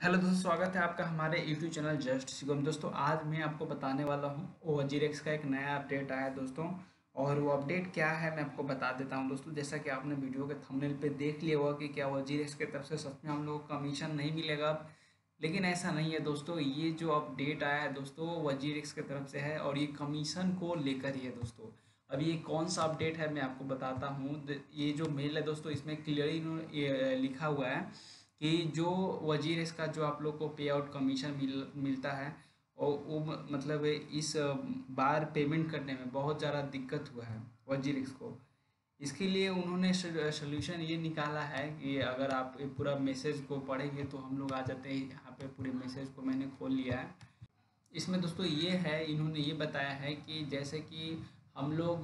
Hello दोस्तों, स्वागत है आपका हमारे यूट्यूब चैनल जस्ट सिगम दोस्तों, आज मैं आपको बताने वाला हूँ वो वजीरेक्स का एक नया अपडेट आया है दोस्तों, और वो अपडेट क्या है मैं आपको बता देता हूँ दोस्तों। जैसा कि आपने वीडियो के थंबनेल पे देख लिया होगा कि क्या वजीरेक्स की तरफ़ से सच में हम लोग को कमीशन नहीं मिलेगा लेकिन ऐसा नहीं है दोस्तों, ये जो अपडेट आया है दोस्तों वजीरेक्स की तरफ़ से है, और ये कमीशन को लेकर ही है दोस्तों। अब ये कौन सा अपडेट है मैं आपको बताता हूँ। ये जो मेल है दोस्तों, इसमें क्लियरली लिखा हुआ है। कि जो वज़ीर इसका, जो आप लोग को पे आउट कमीशन मिल, मिलता है, और वो मतलब इस बार पेमेंट करने में बहुत ज़्यादा दिक्कत हुआ है वज़ीर को इसके लिए उन्होंने सोल्यूशन ये निकाला है कि अगर आप पूरा मैसेज को पढ़ेंगे तो हम लोग आ जाते हैं यहाँ पे, पूरे मैसेज को मैंने खोल लिया है। इसमें दोस्तों ये है, इन्होंने ये बताया है कि जैसे कि हम लोग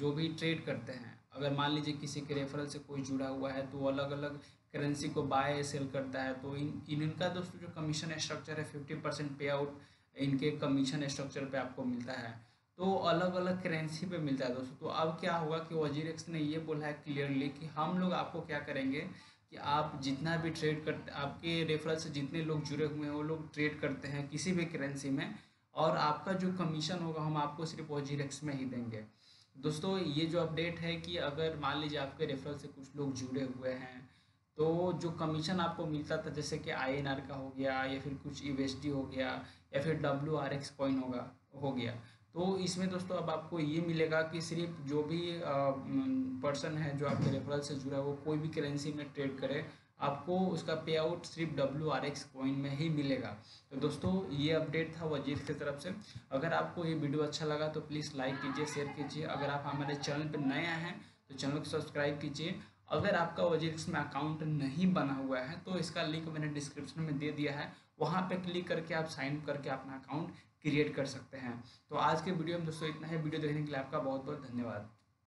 जो भी ट्रेड करते हैं अगर मान लीजिए किसी के रेफरल से कोई जुड़ा हुआ है तो अलग अलग करेंसी को बाय सेल करता है तो इन इनका दोस्तों जो कमीशन स्ट्रक्चर है फिफ्टी परसेंट पे आउट इनके कमीशन स्ट्रक्चर पे आपको मिलता है। तो अलग अलग करेंसी पे मिलता है दोस्तों। तो अब क्या होगा कि वज़ीर ने ये बोला है क्लियरली कि हम लोग आपको क्या करेंगे कि आप जितना भी ट्रेड करते आपके रेफरल से जितने लोग जुड़े हुए हैं, वो लोग ट्रेड करते हैं किसी भी करेंसी में और आपका जो कमीशन होगा, हम आपको सिर्फ़ वज़ीर में ही देंगे। दोस्तों, ये जो अपडेट है कि अगर मान लीजिए आपके रेफरल से कुछ लोग जुड़े हुए हैं तो जो कमीशन आपको मिलता था, जैसे कि आईएनआर का हो गया, या फिर कुछ यू हो गया, या फिर डब्ल्यू आर एक्स कॉइन होगा, हो गया। तो इसमें दोस्तों, अब आपको ये मिलेगा कि सिर्फ़ जो भी पर्सन है जो आपके रेफरल से जुड़ा है, वो कोई भी करेंसी में ट्रेड करे आपको उसका पे आउट सिर्फ़ डब्ल्यू आर एक्स कॉइन में ही मिलेगा। तो दोस्तों, ये अपडेट था वज़ीर की तरफ़ से। अगर आपको ये वीडियो अच्छा लगा तो प्लीज़ लाइक कीजिए शेयर कीजिए। अगर आप हमारे चैनल पर नया हैं तो चैनल को सब्सक्राइब कीजिए। अगर आपका वज़ीर में अकाउंट नहीं बना हुआ है तो इसका लिंक मैंने डिस्क्रिप्शन में दे दिया है। वहाँ पे क्लिक करके आप साइन करके अपना अकाउंट क्रिएट कर सकते हैं। तो आज के वीडियो में दोस्तों इतना ही। वीडियो देखने के लिए आपका बहुत बहुत धन्यवाद।